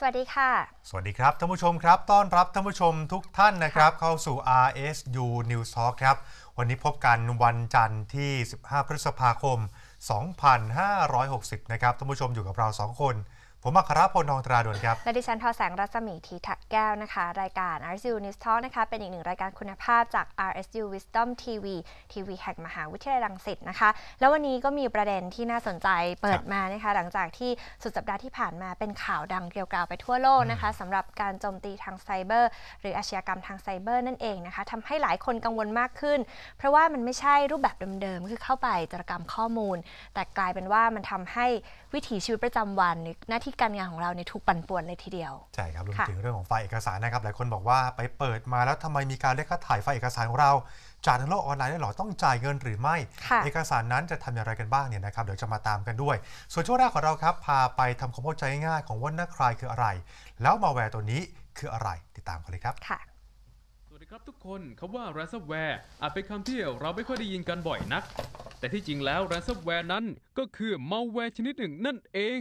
สวัสดีค่ะ สวัสดีครับท่านผู้ชมครับ ต้อนรับท่านผู้ชมทุกท่านนะครับ เข้าสู่ RSU News Talk ครับ วันนี้พบกันวันจันทร์ที่ 15 พฤษภาคม 2560 นะครับท่านผู้ชมอยู่กับเรา 2 คน ผมอัครพลทองตราดนครับ และดิฉันทอแสงรัศมีทีถักแก้วนะคะ รายการ RSU News Talk นะคะ เป็นอีกหนึ่งรายการคุณภาพจาก RSU Wisdom TV ทีวีแห่งมหาวิทยาลัยรังสิตนะคะ แล้ววันนี้ก็มีประเด็นที่น่าสนใจเปิดมานะคะ หลังจากที่สุดสัปดาห์ที่ผ่านมาเป็นข่าวดังเกลียวกราวไปทั่วโลกนะคะสำหรับการโจมตีทางไซเบอร์ หรืออาชญากรรมทางไซเบอร์นั่นเองนะคะทำให้หลายคนกังวลมากขึ้น เพราะว่ามันไม่ใช่รูปแบบเดิมๆคือเข้าไปจารกรรมข้อมูล แต่กลายเป็นว่ามันทำให้วิถีชีวิตประจำวันหรือหน้าที่การงานของเราเนี่ยถูกปั่นป่วนเลยทีเดียว ใช่ครับรวมค่ะถึงเรื่องของไฟล์เอกสารนะครับ หลายคนบอกว่าไปเปิดมาแล้วทำไมมีการเรียกค่าถ่ายไฟล์เอกสารของเราจากทางโลกออนไลน์ได้หรอต้องจ่ายเงินหรือไม่ค่ะเอกสารนั้นจะทำอย่างไรกันบ้างเนี่ยนะครับเดี๋ยวจะมาตามกันด้วย ส่วนช่วงแรกของเราครับ พาไปทำความเข้าใจง่ายๆของ WannaCry คืออะไร แล้วมาแวร์ตัวนี้คืออะไรติดตามกันเลยครับค่ะสวัสดีครับทุกคนคำว่า ransomware อาจเป็นคำที่เราไม่ค่อยได้ยินกันบ่อยนัก แต่ที่จริงแล้ว ransomware นั้นก็คือ malware ชนิดหนึ่งนั่นเอง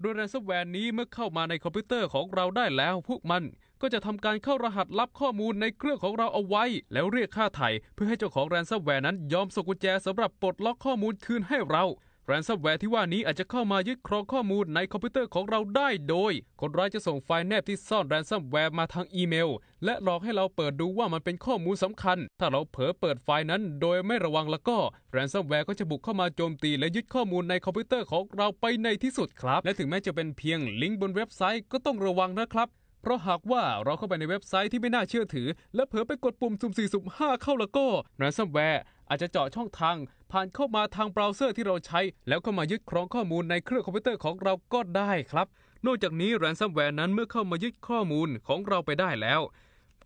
โดย ransomware นี้เมื่อเข้ามาในคอมพิวเตอร์ของเราได้แล้ว พวกมันก็จะทำการเข้ารหัสลับข้อมูลในเครื่องของเราเอาไว้ แล้วเรียกค่าไถ่เพื่อให้เจ้าของ ransomware นั้นยอมส่งกุญแจสำหรับปลดล็อกข้อมูลคืนให้เรา ransomware ที่ว่านี้อาจจะเข้ามายึดครองข้อมูลในคอมพิวเตอร์ของเราได้โดย คนร้ายจะส่งไฟล์แนบที่ซ่อน ransomware มาทางอีเมล และหลอกให้เราเปิดดูว่ามันเป็นข้อมูลสำคัญ ถ้าเราเผลอเปิดไฟล์นั้นโดยไม่ระวังแล้วก็ ransomware ก็จะบุกเข้ามาโจมตีและยึดข้อมูลในคอมพิวเตอร์ของเราไปในที่สุดครับ และถึงแม้จะเป็นเพียงลิงก์บนเว็บไซต์ก็ต้องระวังนะครับเพราะหากว่าเราเข้าไปในเว็บไซต์ที่ไม่น่าเชื่อถือ และเผลอไปกดปุ่มสุ่ม4สุ่ม5เข้าแล้วก็ ransomware อาจจะเจาะช่องทาง ผ่านเข้ามาทางเบราว์เซอร์ที่เราใช้ แล้วก็มายึดครองข้อมูลในเครื่องคอมพิวเตอร์ของเราก็ได้ครับ นอกจากนี้ ransomware นั้นเมื่อเข้ามายึดข้อมูลของเราไปได้แล้ว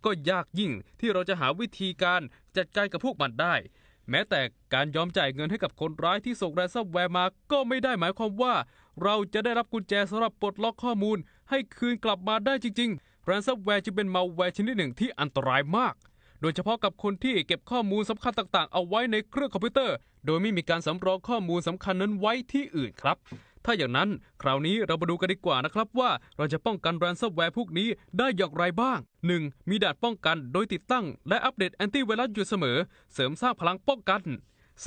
ก็ยากยิ่งที่เราจะหาวิธีการจัดการกับพวกมันได้ แม้แต่การยอมจ่ายเงินให้กับคนร้ายที่ส่ง ransomware มาก็ไม่ได้หมายความว่า เราจะได้รับกุญแจสำหรับปลดล็อกข้อมูล ให้คืนกลับมาได้จริง ๆ ransomware จึงเป็นมาแวร์ชนิดหนึ่งที่อันตรายมาก โดยเฉพาะกับคนที่เก็บข้อมูลสำคัญต่างๆ เอาไว้ในเครื่องคอมพิวเตอร์ โดยไม่มีการสำรองข้อมูลสำคัญนั้นไว้ที่อื่นครับ ถ้าอย่างนั้นคราวนี้เรามาดูกันดีกว่านะครับว่าเราจะป้องกัน ransomware พวกนี้ได้อย่างไรบ้าง 1. มีด่านป้องกันโดยติดตั้ง และอัปเดตแอนตี้ไวรัสอยู่เสมอ เสริมสร้างพลังป้องกัน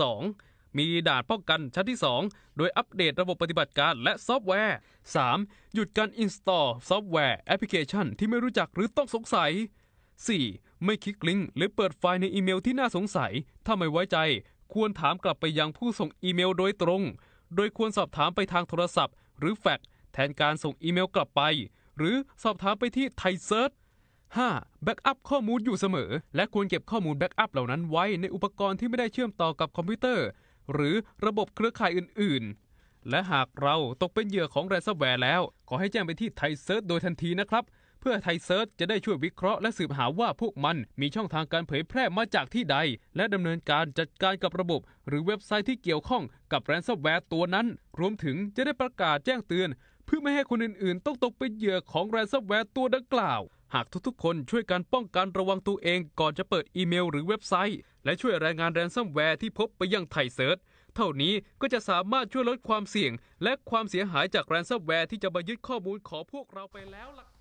2. มีด่านป้องกันชั้นที่ 2 โดยอัปเดตระบบปฏิบัติการและซอฟต์แวร์ 3. หยุดการ install ซอฟต์แวร์แอปพลิเคชันที่ไม่รู้จักหรือต้องสงสัย 4. ไม่คลิกลิงก์หรือเปิดไฟล์ในอีเมลที่น่าสงสัย ถ้าไม่ไว้ใจ ควรถามกลับไปยังผู้ส่งอีเมลโดยตรง โดยควรสอบถามไปทางโทรศัพท์ หรือแฟกซ์แทนการส่งอีเมลกลับไป หรือสอบถามไปที่ ThaiCERT 5. backup ข้อมูลอยู่เสมอ และควรเก็บข้อมูล backup เหล่านั้นไว้ในอุปกรณ์ที่ไม่ได้เชื่อมต่อกับคอมพิวเตอร์ หรือระบบเครือข่ายอื่น ๆ และหากเราตกเป็นเหยื่อของ ransomware แล้ว ขอให้แจ้งไปที่ ThaiCERT โดยทันทีนะครับ เพื่อ ThaiCERT จะได้ช่วยวิเคราะห์และสืบหาว่าพวกมันมีช่องทางการเผยแพร่มาจากที่ใด และดำเนินการจัดการกับระบบ หรือเว็บไซต์ที่เกี่ยวข้องกับ ransomware ตัวนั้น รวมถึงจะได้ประกาศแจ้งเตือน เพื่อไม่ให้คนอื่นๆ ต้องตกเป็นเหยื่อของ ransomware ตัวดังกล่าว หากทุกๆ คนช่วยกันป้องกันระวังตัวเองก่อนจะเปิดอีเมลหรือเว็บไซต์ และช่วยรายงานแรนซัมแวร์ที่พบไปยัง ThaiCERT เท่านี้ก็จะสามารถช่วยลดความเสี่ยง และความเสียหายจากแรนซัมแวร์ที่จะมายึดข้อมูลของพวกเราไปแล้วล่ะ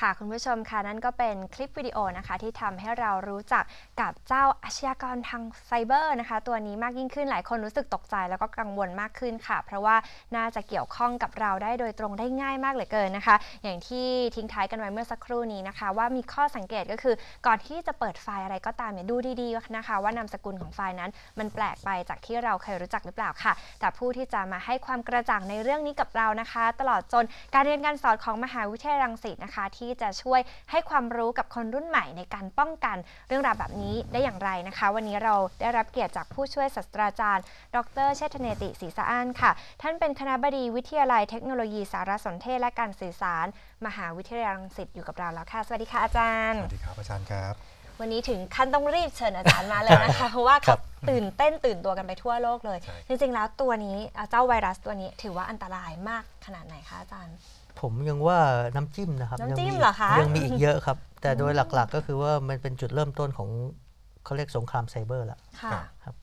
ค่ะคุณผู้ชมค่ะนั่นก็เป็นคลิปวิดีโอนะคะ ที่ทำให้เรารู้จักกับเจ้าอาชญากรทางไซเบอร์นะคะ ตัวนี้มากยิ่งขึ้นหลายคนรู้สึกตกใจแล้วก็กังวลมากขึ้นค่ะ เพราะว่าน่าจะเกี่ยวข้องกับเราได้โดยตรงได้ง่ายมากเหลือเกินนะคะ อย่างที่ทิ้งท้ายกันไว้เมื่อสักครู่นี้นะคะ ว่ามีข้อสังเกตก็คือ ก่อนที่จะเปิดไฟล์อะไรก็ตามเนี่ยดูดีๆนะคะ ว่านามสกุลของไฟล์นั้น มันแปลกไปจากที่เราเคยรู้จักหรือเปล่าค่ะ แต่ผู้ที่จะมาให้ความกระจ่างในเรื่องนี้กับเรานะคะ ตลอดจนการเรียนการสอนของมหาวิทยาลัยรังสิตนะคะที่จะช่วยให้ความรู้กับคนรุ่นใหม่ในการป้องกันเรื่องราวแบบนี้ได้อย่างไรนะคะ วันนี้เราได้รับเกียรติจากผู้ช่วยศาสตราจารย์ ดรเชษฐเนติศรีสะอ้านค่ะ ท่านเป็นคณะบดีวิทยาลัยเทคโนโลยีสารสนเทศและการสื่อสาร มหาวิทยาลัยรังสิตอยู่กับเราแล้วค่ะ สวัสดีค่ะอาจารย์สวัสดีครับอาจารย์ครับ วันนี้ถึงขั้นต้องรีบเชิญอาจารย์มาเลยนะคะ เพราะว่าครัเขาบตื่นเต้นตื่นตัวกันไปทั่วโลกเลย ใช่ จริงๆแล้วตัวนี้อะเจ้าไวรัสตัวนี้ถือว่าอันตรายมากขนาดไหนคะอาจารย์ ผมยังว่าน้ำจิ้มนะครับน้ำจิ้มยังเหรอคะยังมีอีกเยอะครับ แต่โดยหลักๆ ก็คือว่ามันเป็นจุดเริ่มต้นของเขาเรียกสงครามไซเบอร์ละค่ะครับ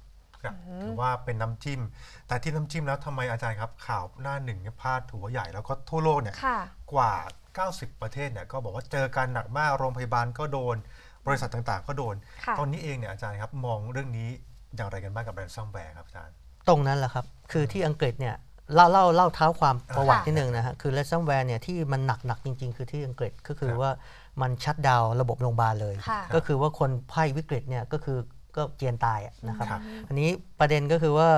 ถือว่าเป็นน้ำจิ้ม แต่ที่น้ำจิ้มแล้วทำไมอาจารย์ครับ ข่าวหน้าหนึ่งเนี่ยพาดหัวใหญ่แล้วก็ทั่วโลกเนี่ยค่ะกว่า 90 ประเทศเนี่ยก็บอกว่าเจอกันหนักมากโรงพยาบาลก็โดน บริษัทต่างๆ ก็โดนค่ะตอนนี้เองเนี่ยอาจารย์ครับมองเรื่องนี้อย่างไรกันบ้างกับแบรนด์ซัมแวร์ครับอาจารย์ ตรงนั้นแหละครับ คือที่อังกฤษเนี่ย เล่าเล่าเล่าเท้าความประวัติค่ะที่หนึ่งนะฮะคือ r a n s o m w a r e เนี่ยที่มันหนักหนักๆจริง ๆ คือที่อังกฤษก็คือครับว่ามันชัดดาวน์ระบบโรงพยาบาลเลยค่ะก็คือว่าคนไข้วิกฤตเนี่ยก็คือก็เจียนตายอะนะครับครับอันนี้ประเด็นก็คือว่า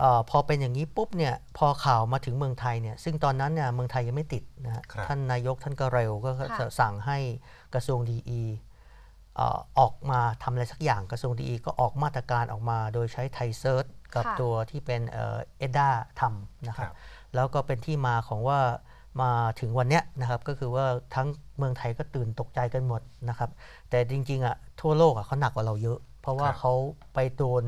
เออพอเป็นอย่างนี้ปุ๊บเนี่ยพอข่าวมาถึงเมืองไทยเนี่ยซึ่งตอนนั้นเนี่ยเมืองไทยยังไม่ติดนะฮะครับท่านนายกท่านก็เร็วก็ค่ะจะสั่งให้กระทรวงดีเอ่อออกมาทำอะไรสักอย่างกระทรวงดีก็ออกมาตรการออกมา โดยใช้ไทยเซิร์ช กับค่ะตัวที่เป็นเอ็ดด้าทำนะคครัรับบแล้วก็เป็นที่มาของว่ามาถึงวันเนี้ยนะครับก็คือว่าทั้งเมืองไทยก็ตื่นตกใจกันหมดนะครับ แต่จริงๆอะทั่วโลกอะเขาหนักกว่าเราเยอะ เพราะว่าครับเขาไปโดน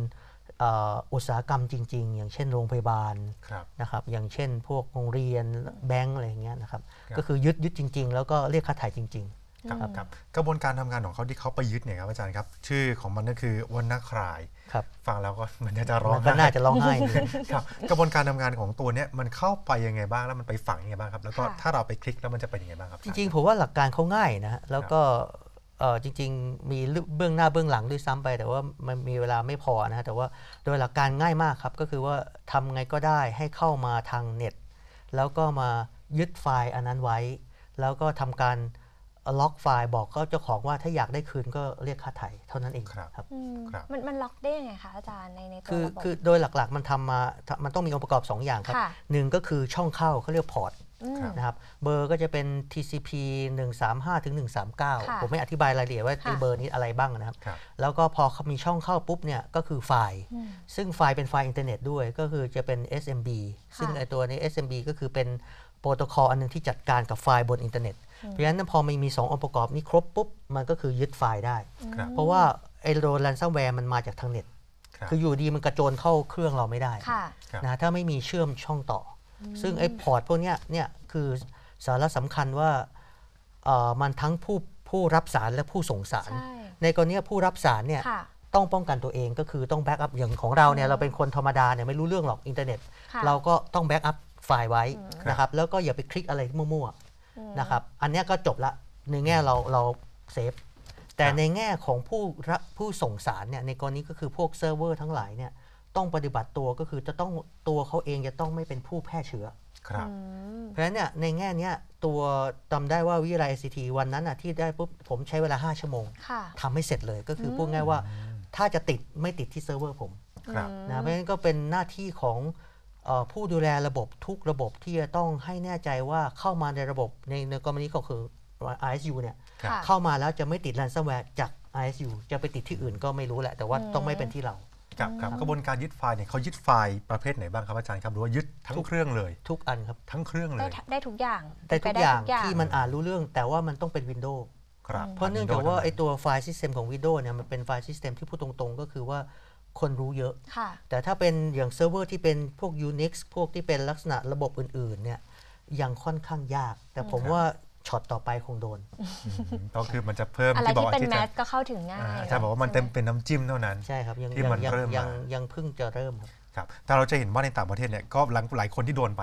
เอ่ออุตสาหกรรมจริง ๆ อย่างเช่นโรงพยาบาลครับนะครับอย่างเช่นพวกโรงเรียนแบงก์อะไรอย่างเงี้ยนะครับครับก็คือยึดยึดจริง ๆ แล้วก็เรียกค่าถ่ายจริง ครับครับกระบวนการทำงานของเขาที่เขาไปยึดเนี่ยครับอาจารย์ครับ ชื่อของมันก็คือวันนาครายๆครับฟังแล้วก็เหมือนจะร้อมังนก็น่าไห้จะร้องไห้เหมือนกันครับกระบวนการทำงานของตัวเนี้ยมันเข้าไปยังไงบ้างแล้วมันไปฝังยังไงบ้างครับ แล้วก็ค่ะถ้าเราไปคลิกแล้วมันจะเป็นยังไงบ้างครับ จริงๆผมว่าหลักการเขาง่ายนะฮะแล้วก็เอ่อจริงๆ มีเบื้องหน้าเบื้องหลังด้วยซ้ำไป แต่ว่ามันมีเวลาไม่พอนะฮะแต่ว่าโดยหลักการง่ายมากครับ ก็คือว่าทำไงก็ได้ให้เข้ามาทางเน็ต แล้วก็มายึดไฟล์อันนั้นไว้ แล้วก็ทำการ ล็อกไฟล์บอกก็เจ้าของว่าถ้าอยากได้คืนก็เรียกค่าไถ่เท่านั้นเองครับครับ อืมครับ มันมันล็อกได้ยังไงคะอาจารย์ในในตัวคือระบบ คือโดยหลักๆมันทำมา มันต้องมีองค์ประกอบ 2 อย่างครับค่ะ หนึ่งก็คือช่องเข้าเขาเรียกพอร์ตอืมครับนะครับ เบอร์ก็จะเป็น TCP 135ถึงค่ะ139ผมไม่อธิบายรายละเอียดว่าค่ะ ไอ้เบอร์นี้อะไรบ้างนะครับ ครับ แล้วก็พอมีช่องเข้าปุ๊บเนี่ยก็คือไฟล์ อืม ซึ่งไฟล์เป็นไฟล์อินเทอร์เน็ตด้วยก็คือจะเป็น SMB ซึ่งไอตัวนี้ SMB ก็คือเป็นโปรโตคอลอันหนึงที่จัดการกับไฟล์บนอินเทอร์เน็ต เพราะฉะนั้นพอมันมี 2 องค์ประกอบนี้ครบปุ๊บ มันก็คือยึดไฟล์ได้ครับเพราะว่าไอโดน ransomware มันมาจากทางเน็ตครับคืออยู่ดีมันกระโจนเข้าเครื่องเราไม่ได้ค่ะครับนะถ้าไม่มีเชื่อมช่องต่ออซึ่งไอ้ port พวกเนี้ยเนี่ยคือสาระสำคัญว่าเอ่อมันทั้งผู้ผู้รับสารและผู้ส่งสารใช่ในกรณีผู้รับสารเนี่ยค่ะต้องป้องกันตัวเองก็คือต้อง backup อย่างของเราเนี่ยเราเป็นคนธรรมดาเนี่ยไม่รู้เรื่องหรอกอินเทอร์เน็ตค่ะเราก็ต้อง backup ไฟล์ไว้อืมนะครับแล้วก็อย่าไปคลิกอะไรมั่วอืมๆ นะครับ อันเนี้ยก็จบละในแง่เราเรา safe แต่ครับในแง่ของผู้รับผู้ส่งสารเนี่ยในกรณีก็คือพวกเซิร์ฟเวอร์ทั้งหลายเนี่ยต้องปฏิบัติตัวก็คือจะต้องตัวเขาเองจะต้องไม่เป็นผู้แพร่เชื้อครับอืมเพราะฉะนั้นเนี่ยในแง่เนี้ยตัวจำได้ว่าวิทยาลัย ICT วันนั้นน่ะที่ได้ปุ๊บผมใช้เวลา 5 ชั่วโมงค่ะทำให้เสร็จเลยก็คืออพูดง่ายว่าถ้าจะติดไม่ติดที่เซิร์ฟเวอร์ผมครับนะเพราะฉะนั้นก็เป็นหน้าที่ของเออ ผู้ดูแลระบบทุกระบบที่จะต้องให้แน่ใจว่าเข้ามาในระบบในในกรณีก็คือ ISU เนี่ยครับค่ะเข้ามาแล้วจะไม่ติด ransomware จาก ISU จะไปติดที่อื่นก็ไม่รู้แหละ แต่ว่าอืมต้องไม่เป็นที่เราครับครับกระบวนการยึดไฟล์เนี่ยเขายึดไฟล์ประเภทไหนบ้างครับอาจารย์ครับหรือว่ายึดทั้งทุกเครื่องเลย ทุกอันครับทั้งเครื่องเลได้ยทได้ทุกอย่างแต่ทุกไปอย่างที่มันอ่านรู้เรื่อง แต่ว่ามันต้องเป็น Windows ครับเพราะเนื่องจากว่าผ่ไอตัวไฟล์ System ของ Windows เนี่ยมันเป็นไฟล์ System ที่พูดตรงๆ ก็คือว่า คนรู้เยอะค่ะแต่ถ้าเป็นอย่างเซิร์ฟเวอร์ที่เป็นพวก Unix พวกที่เป็นลักษณะระบบอื่น ๆ เนี่ยยังค่อนข้างยาก แต่ผมว่าช็อตต่อไปคงโดนอืมก็คือมันจะเพิ่มอะไรที่บอกที่ว่าเป็นที่แมจะสก็เข้าถึงง่ายอ่าอาจารย์บอกว่ามันเต็มเป็นน้ำจิ้มเท่านั้นใช่ครับยังที่ยังมันยังเริ่มยังมายังเพิ่งจะเริ่มครับครับแต่เราจะเห็นว่าในต่างประเทศเนี่ยก็หลังหลายคนที่โดนไป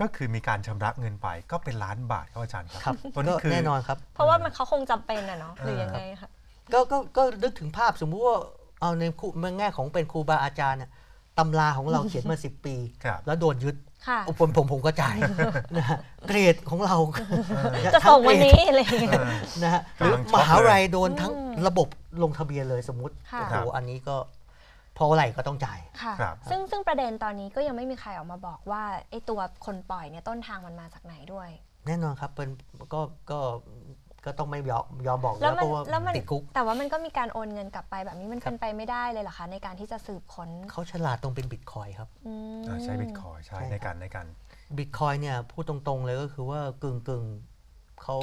ก็คือมีการชำระเงินไปก็เป็นล้านบาทครับอาจารย์คครัรับตัวนี้ก็คือแน่นอนครับ เพราะว่ามันเขาคงจำเป็นอะเนาะหรือยังไงคะก็ก็ก็นึกถึงภาพสมมุติว่า เอาในครูในแง่ของเป็นครูบาอาจารย์เนี่ยตำราของเราเขียนมา 10 ปีครับแล้วโดนยึดค่ะอุปผมผมผมก็จ่ายนะฮะเกรดของเราจะส่งวันนี้อะไรอย่างเงี้ยเออนะฮะหกำรือลังช็มอกเลยหาวิทยาลัยโดนทั้งระบบลงทะเบียนเลยสมมติค่ะโอ้โหอันนี้ก็พอไหร่ก็ต้องจ่ายค่ะครับซึ่งซึ่งประเด็นตอนนี้ก็ยังไม่มีใครออกมาบอกว่าไอ้ตัวคนปล่อยเนี่ยต้นทางมันมาจากไหนด้วย แน่นอนครับเป็นก็ก็ ก็ต้องไม่ยอมยอมบอกแล้แล้ววมันเพราะว่าแล้วมันติดคุก แต่ว่ามันก็มีการโอนเงินกลับไปแบบนี้มันครับเป็นไปไม่ได้เลยเหรอคะ ในการที่จะสืบค้นเขาฉลาดตรงเป็นบิตคอยครับอืมอ่าใช้บิตคอยใช่ใช่ในการในการบิตคอยเนี่ยพูดตรงๆเลยก็คือว่ากึ่งกึ่งๆเขา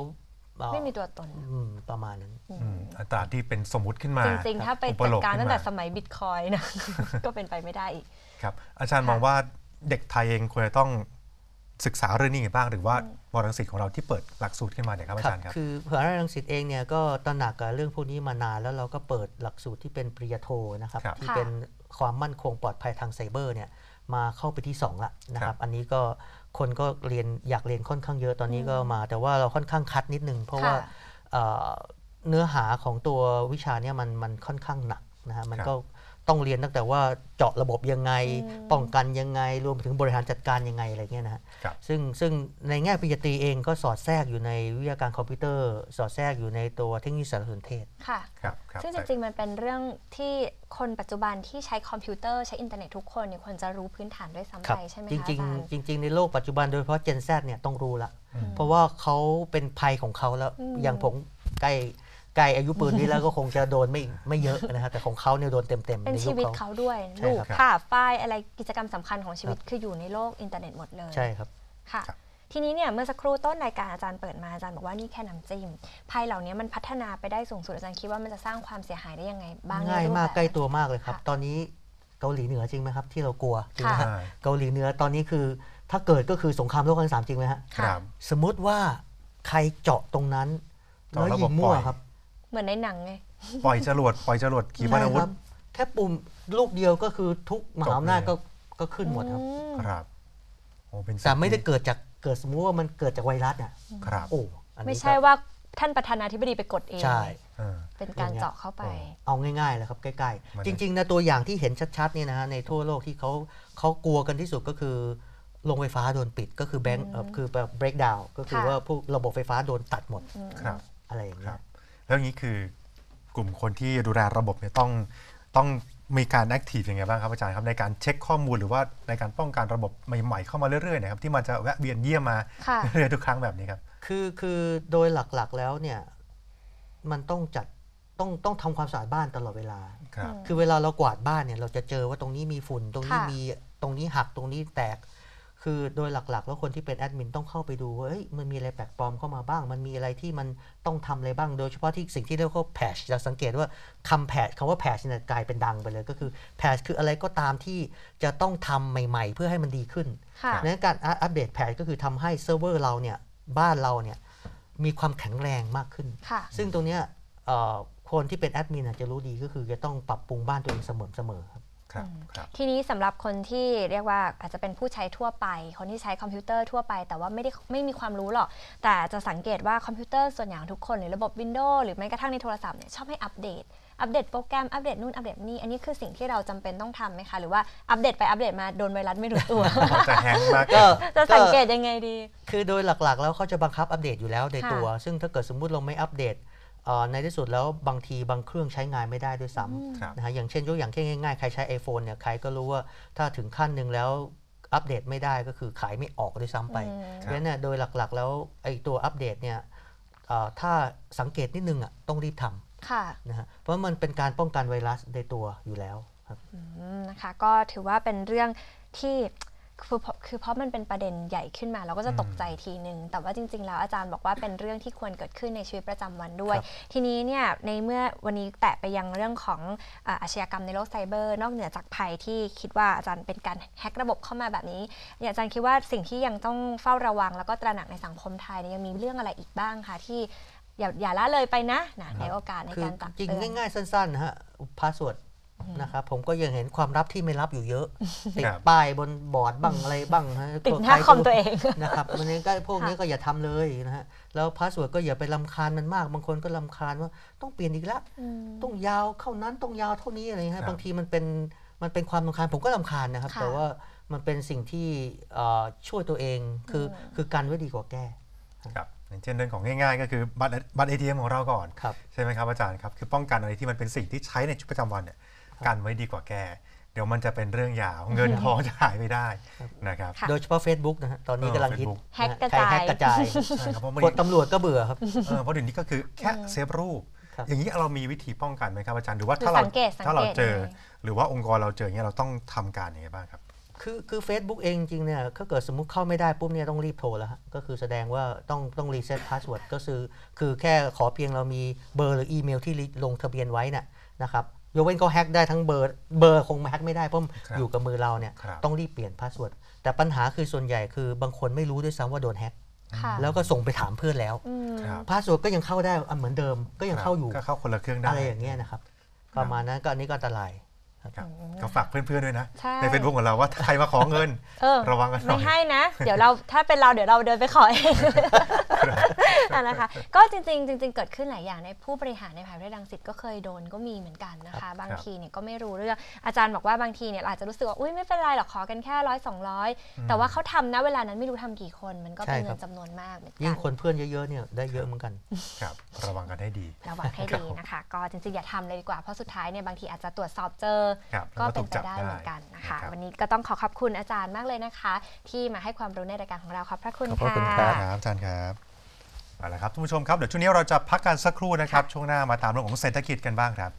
เอ่อไม่มีตัวตนอืมประมาณนั้นอืมอัตราที่เป็นสมมติขึ้นมา จริง ๆ ถ้าไปอุปจัดโลกการขึ้นตั้งแต่มาสมัยบิตคอยนะก็เป็นไปไม่ได้อีกครับ อาจารย์ค่ะมองว่าเด็กไทยเองควรจะต้อง ศึกษาเรื่องนี้ไงบ้างหรือว่าวรังสิตของเราที่เปิดหลักสูตรขึ้นมาเนี่ยครับอาจารย์ครับคือมหาวิทยาลัยรังสิตเองเนี่ยก็ตระหนักกับเรื่องพวกนี้มานานแล้วเราก็เปิดหลักสูตรที่เป็นปริญญาโทนะครับครับที่ค่ะเป็นความมั่นคงปลอดภัยทางไซเบอร์เนี่ยมาเข้าไปที่ 2 ละนะคครัรับบอันนี้ก็คนก็เรียนอยากเรียนค่อนข้างเยอะตอนนี้ก็มา แต่ว่าเราค่อนข้างคัดนิดนึง เพราะว่าค่ะเอ่อเนื้อหาของตัววิชาเนี่ยมันมันค่อนข้างหนักนะฮะมันครับก็ ต้องเรียนตั้งแต่ว่าเจาะระบบยังไงอืมป้องกันยังไง รวมถึงบริหารจัดการยังไงอะไรเงี้ยนะฮะครับซึ่งซึ่งในแง่ปริญญาตรีเองก็สอดแทรกอยู่ในวิทยาการคอมพิวเตอร์ สอดแทรกอยู่ในตัวเทคโนโลยีสารสนเทศค่ะครับครับซึ่งจริงๆมันเป็นเรื่องที่คนปัจจุบันที่ใช้คอมพิวเตอร์ใช้อินเทอร์เน็ตทุกคนเนี่ยควรจะรู้พื้นฐานด้วยซ้ำครัไปใช่ไหมจคะริงอาจารย์ๆจริง ๆ ในโลกปัจจุบันโดยเฉพาะ Gen Z เนี่ยต้องรู้ละเพราะว่าเขาเป็นภัยของเขาแล้วอืมอย่างผมใกล้ ใกล้อายุปืนนี้แล้วก็คงจะโดนไม่ไม่เยอะนะฮะแต่ของเขาเนี่ยโดนเต็มๆเป็นในชียุควิตเขาเขาด้วยใช่ลูกครับค่ะฝ้ายอะไรกิจกรรมสำคัญของชีวิตคืออยู่ในโลกอินเทอร์เน็ตหมดเลยใช่ครับค่ะครับทีนี้เนี่ยเมื่อสักครู่ต้นรายการอาจารย์เปิดมาอาจารย์บอกว่านี่แค่น้ำจิ้มภัยเหล่านี้มันพัฒนาไปได้สูงสุดอาจารย์คิดว่ามันจะสร้างความเสียหายได้ยังไงบ้างง่ายในรูปมากแบบใกล้ตัวมากเลยครับค่ะตอนนี้เกาหลีเหนือจริงไหมครับ ที่เรากลัวจริงไหมค่ะฮะใช่เกาหลีเหนือตอนนี้คือ ถ้าเกิดก็คือสงครามโลกครั้งที่สามจริงไหมฮะครับสมมุติว่าใครเจาะตรงนั้นเจาะแล้วระบบยิงมั่วปล่อยครับ เหมือนในหนังไง ปล่อยจรวดปล่อยจรวดขีปนาวุใช่คธรับแค่ปุ่มลูกเดียวก็คือทุกมหาอำนาจจบเลยก็ก็ขึ้นหมดครับอืมครับโอ้เป็นสิ่งแต่ไม่ได้ที่เกิดจากเกิดสมมุติว่ามันเกิดจากไวรัสอะครับโอ้อันนี้ไม่ใช่ก็ว่าท่านประธานาธิบดีไปกดเองใช่เออเป็นการเจาะเข้าไป เอาง่ายๆเลยครับใกล้มันๆจริง ๆ นะตัวอย่างที่เห็นชัดๆเนี่ยนะฮะในทั่วโลกที่เขาเขากลัวกันที่สุดก็คือโรงไฟฟ้าโดนปิดก็คือแบงค์คือแบบ break down ก็คือค่ะว่าพวกระบบไฟฟ้าโดนตัดหมดครับอะไรอย่างคเงี้รัยบ แล้วอย่างนี้คือกลุ่มคนที่ดูแลระบบเนี่ยต้องต้องมีการแอคทีฟยังไงบ้างครับอาจารย์ครับในการเช็คข้อมูลหรือว่าในการป้องกันระบบใหม่ ๆ เข้ามาเรื่อยๆนะครับที่มันจะแวะเวียนเยี่ยมมาค่ะเรื่อยๆทุกครั้งแบบนี้ครับคือคือโดยหลักๆแล้วเนี่ยมันต้องจัดต้องต้องทำความสะอาดบ้านตลอดเวลาครับคือเวลาเรากวาดบ้านเนี่ยเราจะเจอว่าตรงนี้มีฝุ่นตรงนี้ค่ะมีตรงนี้หักตรงนี้แตก คือโดยหลักๆ แล้วคนที่เป็นแอดมินต้องเข้าไปดูว่าเอ้ยมันมีอะไรแปลกปลอมเข้ามาบ้าง มันมีอะไรที่มันต้องทำอะไรบ้าง โดยเฉพาะที่สิ่งที่เรียกว่าแพชจะสังเกตว่าคำแพชคำว่าแพชเนี่ยกลายเป็นดังไปเลย ก็คือแพชคืออะไรก็ตามที่จะต้องทำใหม่ๆ เพื่อให้มันดีขึ้นค่ะดังนั้นการอัปเดตแพชก็คือทำให้เซิร์ฟเวอร์เราเนี่ยบ้านเราเนี่ยมีความแข็งแรงมากขึ้น ค่ะ ซึ่งตรงเนี้ยเอ่อคนที่เป็นแอดมินอาจจะรู้ดีก็คือจะต้องปรับปรุงบ้านตัวเองเสมอๆครับครับครับ ทีนี้สำหรับคนที่เรียกว่าอาจจะเป็นผู้ใช้ทั่วไป คนที่ใช้คอมพิวเตอร์ทั่วไป แต่ว่าไม่ได้ไม่มีความรู้หรอก แต่จะสังเกตว่าคอมพิวเตอร์ส่วนใหญ่ของทุกคนหรือระบบ Windows หรือแม้กระทั่งในโทรศัพท์เนี่ยชอบให้อัปเดตอัปเดตโปรแกรม อัปเดตนู่น อัปเดตนี่ อันนี้คือสิ่งที่เราจำเป็นต้องทำไหมคะ หรือว่าอัปเดตไปอัปเดตมาโดนไวรัสไม่รู้ตัวจากแฮกเกอร์ก็จะสังเกตยังไงดี คือโดยหลักๆ แล้วเขาจะบังคับอัปเดตอยู่แล้วในค่ะตัว ซึ่งถ้าเกิดสมมุติเราไม่อัปเดตเอ่อ ในที่สุดแล้วบางทีบางเครื่องใช้งานไม่ได้ด้วยซ้ครับำนะฮะอย่างเช่นยกอย่างแค่ง่ายๆ ใครใช้ iPhone เนี่ยใครก็รู้ว่าถ้าถึงขั้นหนึ่งแล้วอัปเดตไม่ได้ก็คือขายไม่ออกด้วยซ้ำไปอืมเพราะฉะนั้นเนยโดยหลักๆ แล้วไอ้ตัวอัปเดตเนี่ยเอ่อถ้าสังเกตนิดนึงอะต้องรีบทค่ะำนะฮะเพราะมันเป็นการป้องกันไวรัสในตัวอยู่แล้วครับอืมนะคะก็ถือว่าเป็นเรื่องที่ คือเพราะคือเพราะมันเป็นประเด็นใหญ่ขึ้นมาเราก็จะตกใจทีนึง แต่ว่าจริง ๆ แล้วอาจารย์บอกว่าเป็นเรื่องที่ควรเกิดขึ้นในชีวิตประจำวันด้วยครับทีนี้เนี่ยในเมื่อวันนี้แตะไปยังเรื่องของอ่าอาชญากรรมในโลกไซเบอร์ นอกเหนือจากภัยที่คิดว่าอาจารย์เป็นการแฮ็กระบบเข้ามาแบบนี้เนี่ยอาจารย์คิดว่าสิ่งที่ยังต้องเฝ้าระวัง แล้วก็ตระหนักในสังคมไทยเนี่ยยังมีเรื่องอะไรอีกบ้างคะที่อย่าอย่าละเลยไปนะนะในโอกาสในคือการตักจริงเตือนง่ายๆ สั้นๆนะฮะ password นะครับผมก็ยังเห็นความลับที่ไม่ลับอยู่เยอะ ติดครับป้ายบนบอร์ดบ้างอะไรบ้างนะฮะติดก็หน้าใรคอมตัวเองนะครับมันนี้ก็พวกนี้ค่ะก็อย่าทำเลยนะฮะแล้ว password ก็อย่าไปรำคาญมันมาก บางคนก็รำคาญว่าต้องเปลี่ยนอีกแล้วอืมต้องยาวเข้านั้นต้องยาวเท่านี้อะไรเงี้ยครัฮะบบางทีมันเป็นมันเป็นความลำคาญผมก็ลำคาญนะครับค่ะแต่ว่ามันเป็นสิ่งที่เอ่อช่วยตัวเองคืออคือการไว้ดีกว่าแก้ครับอย่างเช่นเรื่องของง่ายๆ ก็คือบัตรบัตรเอทีเอ็มของเราก่อนครับใช่ไหมครับอาจารย์ครับ คือป้องกันอะไรที่มันเป็นสิ่งที่ใช้ในชีวิตประจำวันเนี่ย กันไว้ดีกว่าแก้เดี๋ยวมันจะเป็นเรื่องยาวเงินทองจะหายไปได้นะครับค่ะโดยเฉพาะ Facebook นะฮะตอนนี้เออกำลังฮิต Facebook แฮ็กกระใคจายแฮกกระจายใช่ครับเพราะมันกดตำรวจก็เบื่อครับเออเพราะเดี๋ยวนี้ก็คือแค่เซฟรูปครับอย่างนี้เรามีวิธีป้องกันไหมครับอาจารย์หรือว่าคือถ้าเราสังเกตสังเกตถ้าเราเจอยังไงหรือว่าองค์กรเราเจออย่างเงี้ยเราต้องทำการยังไงบ้างครับคือคือ Facebook เองจริงๆเนี่ยถ้าเกิดสมมุติเข้าไม่ได้ปุ๊บเนี่ยต้องรีบโทรแล้วฮะก็คือแสดงว่าต้องต้อง reset password ก็คือคือแค่ขอเพียงเรามีเบอร์หรืออีเมลที่ลงทะเบียนไว้น่ะนะครับ ยกเว้นเขาแฮ็กได้ทั้งเบอร์เบอร์คงแฮ็กไม่ได้เพราะครับอยู่กับมือเราเนี่ยครับต้องรีบเปลี่ยน passwordแต่ปัญหาคือส่วนใหญ่คือบางคนไม่รู้ด้วยซ้ำว่าโดนแฮ็กค่ะแล้วก็ส่งไปถามเพื่อนแล้วอืมครับ password ก็ยังเข้าได้อะเหมือนเดิมก็ยังเข้าอยู่ก็เข้าคนละเครื่องได้อะไรอย่างเงี้ยนะครับประมาณนั้นก็อันนี้ก็อันตรายครับก็ฝากเพื่อนๆด้วยนะใช่ในเฟซบุ๊กของเราว่าถ้าใครมาขอเงินเออระวังกันหน่ไม่อยให้นะ เดี๋ยวเราถ้าเป็นเราเดี๋ยวเราเดินไปขอเองอะ นะคะ ก็จริงๆจริงๆเกิดขึ้นหลายอย่างในผู้บริหารในมหาวิทยาลัยรังสิตก็เคยโดนก็มีเหมือนกันนะคะ บางทีเนี่ยก็ไม่รู้เรื่องอาจารย์บอกว่าบางทีเนี่ยเราอาจจะรู้สึกว่าอุ้ยไม่เป็นไรหรอกขอกันแค่ร้อยสองร้อยแต่ว่าเขาทำนะเวลานั้นไม่รู้ทำกี่คนมันก็เป็นใช่เงิครันบจำนวนมากเหมือนกัยิ่งนคนเพื่อนเยอะๆเนี่ยได้เยอะเหมือนกันครับระวังกันให้ดีระวังให้ดีนะคะ ก็จริงๆอย่าทำเลยดีกว่าเพราะสุดท้ายเนี่ยบางทีอาจจะตรวจสอบเจอครับก็แล้วก็เป็นไปถูกจับได้ได้เหมือนกันนะคะนะครับวันนี้ก็ต้องขอขอบคุณอาจารย์มากเลยนะคะ ที่มาให้ความรู้ในรายการของเราขอบพระคุณขอบพระคุณค่ะครับครับอาจารย์ครับ เอาละครับท่านผู้ชมครับเดี๋ยวช่วงนี้เราจะพักกันสักครู่นะครับ ช่วงหน้ามาตามเรื่องของเศรษฐกิจกันบ้างครับ